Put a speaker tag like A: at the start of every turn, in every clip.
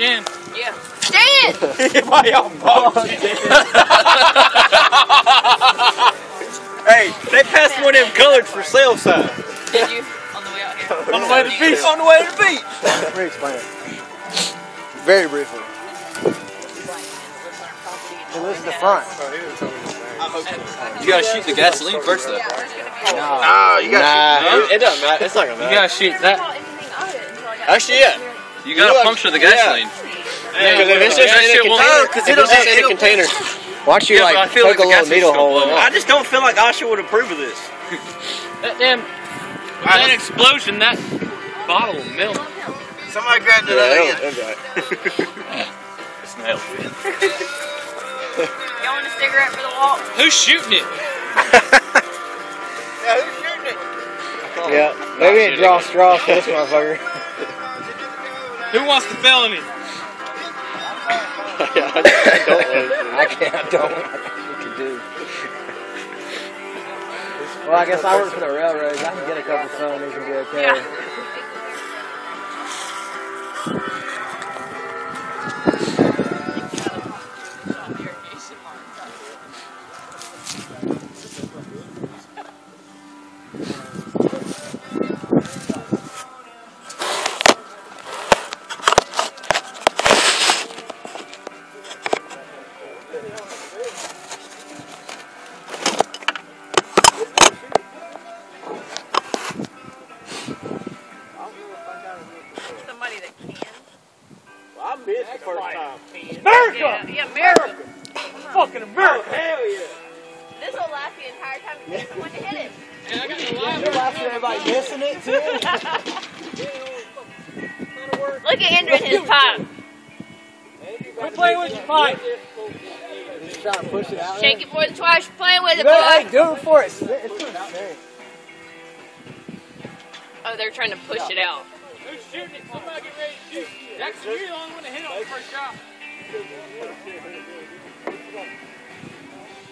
A: Jen.
B: Yeah. Dang it!
C: Why y'all Hey, they passed one of them colored for sale signs.
B: Did you? On the way out here?
C: On the way to the beach. On the way to the beach.
D: Let me explain it. Very briefly. And this is the front.
E: You gotta shoot the gasoline first, though.
C: Oh, you got
D: Nah.
C: it, it doesn't matter. It's not gonna matter.
A: You gotta shoot that.
C: Actually, yeah.
E: You gotta
C: look-
E: puncture the
C: yeah.
E: gasoline.
C: Because if it's just in a container,
D: Because it'll
C: it's just in a container.
D: Why don't you
E: Yeah, I
D: like poke
E: like
D: a little needle hole in it?
C: I just don't feel like Asha would approve of this.
A: That damn. That explosion, that bottle of milk.
C: Somebody grabbed it
D: Yeah,
C: out
E: Snail.
B: Y'all want a cigarette for the walk?
A: Who's shooting it?
C: Yeah, who's shooting it?
D: Yeah. Maybe it draw straws for this motherfucker.
A: Who wants the felony?
C: yeah, I don't.
D: I can't. I don't. I can do. Well, I guess I work for the railroads. I can get a couple felonies and be okay.
B: Yeah.
C: I missed the first time.
A: America!
B: Yeah, yeah, America.
A: Fucking America!
C: Oh, hell yeah.
B: This will last the entire time you get someone to hit it.
A: And I got the live
D: You're laughing at everybody missing it too.
B: Look at Andrew and his pipe.
A: Quit playing with your pipe.
D: Just trying to push it out.
B: Shake it more than twice. You're playing with
D: You
B: it,
D: better,
B: boy.
D: hey, do it for it. It's it's insane.
B: Oh, they're trying to push it out.
A: Who's shooting it? Somebody get ready to shoot. Jackson, you're the only one that hit on the first shot.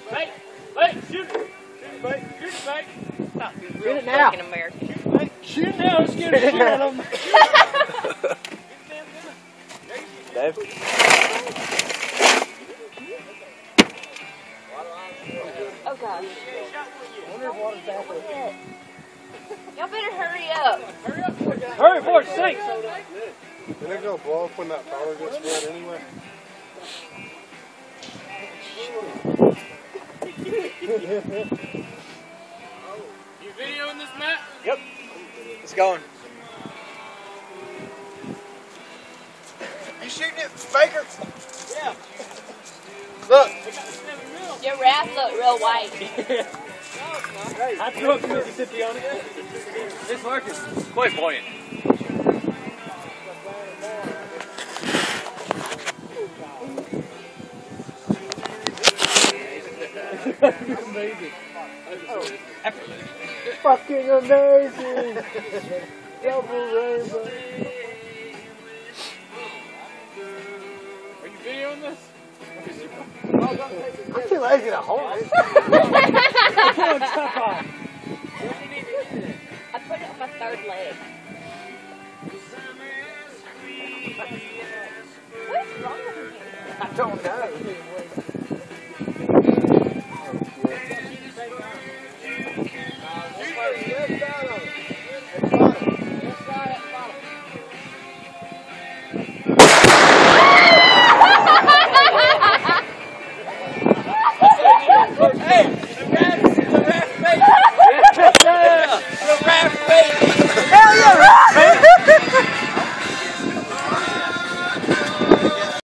A: Hey, hey, shoot it. Shoot it, mate. Shoot it, mate.
B: Oh,
D: Shoot it now.
B: fucking American.
A: Shoot it now. Let's get a shit at them.
D: Dave?
B: Oh, gosh. Y'all better hurry up.
A: Hurry before it sinks.
F: Isn't it gonna blow up when that power gets wet anyway?
A: You videoing this, Matt?
C: Yep. It's going. You shooting it, Baker? Yeah. Look.
B: Your wrath look real white.
A: I threw up to Mississippi on it. It's working.
E: Quite buoyant.
A: Amazing.
D: Fucking amazing. Double rainbow.
A: Are you videoing this?
D: I'm too lazy to hold it.
B: I put it on my third leg. What's wrong with you?
D: I don't know.